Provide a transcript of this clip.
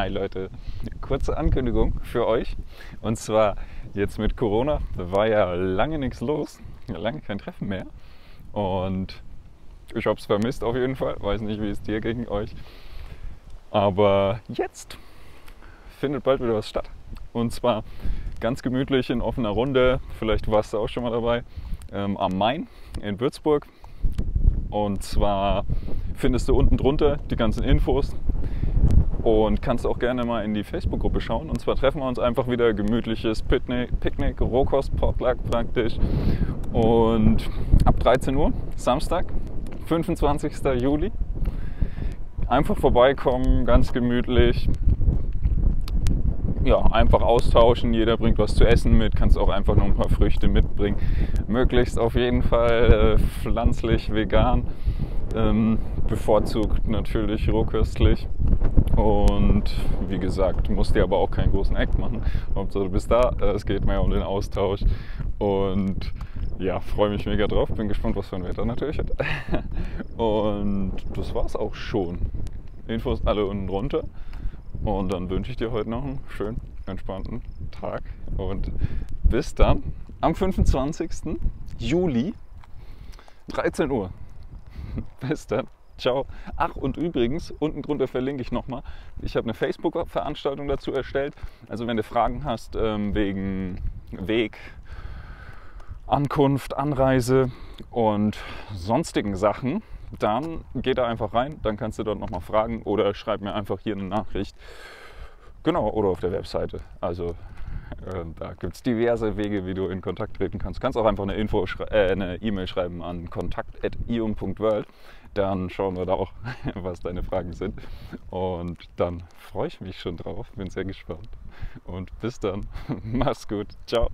Hi Leute, kurze Ankündigung für euch. Und zwar jetzt mit Corona, war ja lange nichts los, lange kein Treffen mehr. Und ich habe es vermisst auf jeden Fall. Weiß nicht, wie es dir ging, euch. Aber jetzt findet bald wieder was statt. Und zwar ganz gemütlich in offener Runde. Vielleicht warst du auch schon mal dabei. Ähm, am Main in Würzburg. Und zwar findest du unten drunter die ganzen Infos und kannst auch gerne mal in die Facebook-Gruppe schauen. Und zwar treffen wir uns einfach wieder gemütliches Picknick, Picknick Rohkost, Potluck praktisch. Und ab 13 Uhr, Samstag, 25. Juli. Einfach vorbeikommen, ganz gemütlich. Ja, einfach austauschen. Jeder bringt was zu essen mit. Kannst auch einfach nur ein paar Früchte mitbringen. Möglichst auf jeden Fall äh, pflanzlich, vegan. Ähm, bevorzugt natürlich rohköstlich. Und wie gesagt, musst dir aber auch keinen großen Act machen. Hauptsache du bist da. Es geht mehr um den Austausch. Und ja, freue mich mega drauf. Bin gespannt, was für ein Wetter natürlich hat. Und das war's auch schon. Infos alle unten drunter. Und dann wünsche ich dir heute noch einen schönen, entspannten Tag. Und bis dann am 25. Juli, 13 Uhr. Bis dann. Ciao. Ach, und übrigens, unten drunter verlinke ich nochmal. Ich habe eine Facebook-Veranstaltung dazu erstellt. Also, wenn du Fragen hast ähm, wegen Weg, Ankunft, Anreise und sonstigen Sachen, dann geh da einfach rein. Dann kannst du dort nochmal fragen oder schreib mir einfach hier eine Nachricht. Genau, oder auf der Webseite. Also, äh, da gibt es diverse Wege, wie du in Kontakt treten kannst. Du kannst auch einfach eine Info, äh, eine E-Mail schreiben an kontakt.ium.world dann schauen wir da auch, was deine Fragen sind. Und dann freue ich mich schon drauf, bin sehr gespannt. Und bis dann, mach's gut, ciao.